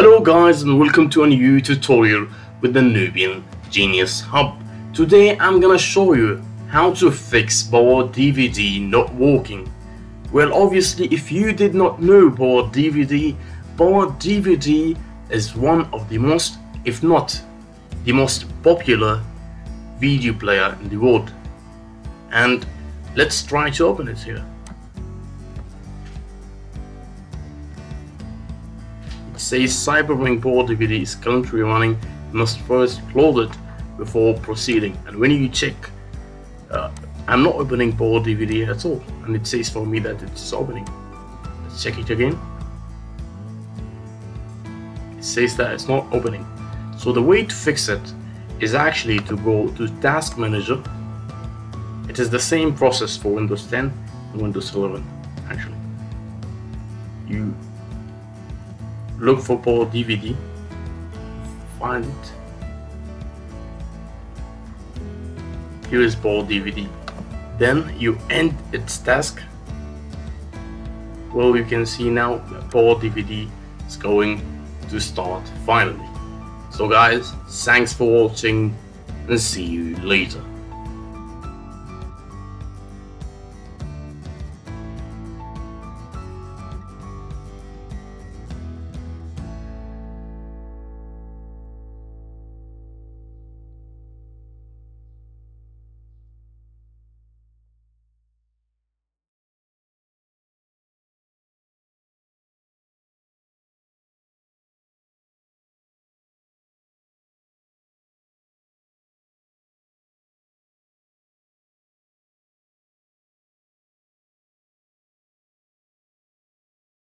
Hello guys and welcome to a new tutorial with the Nubian Genius Hub. Today I'm gonna show you how to fix Power DVD not working. Well obviously if you did not know Power DVD, Power DVD is one of the most, if not the most popular video player in the world. And let's try to open it here. Says CyberLink Power DVD is currently running, must first load it before proceeding. And when you check, uh, I'm not opening Power DVD at all, and it says for me that it's opening. Let's check it again. It says that it's not opening. So the way to fix it is actually to go to Task Manager. It is the same process for Windows 10 and Windows 11 actually. You look for Power DVD, find it. Here is Power DVD. Then you end its task. Well, you can see now Power DVD is going to start finally. So guys, thanks for watching and see you later.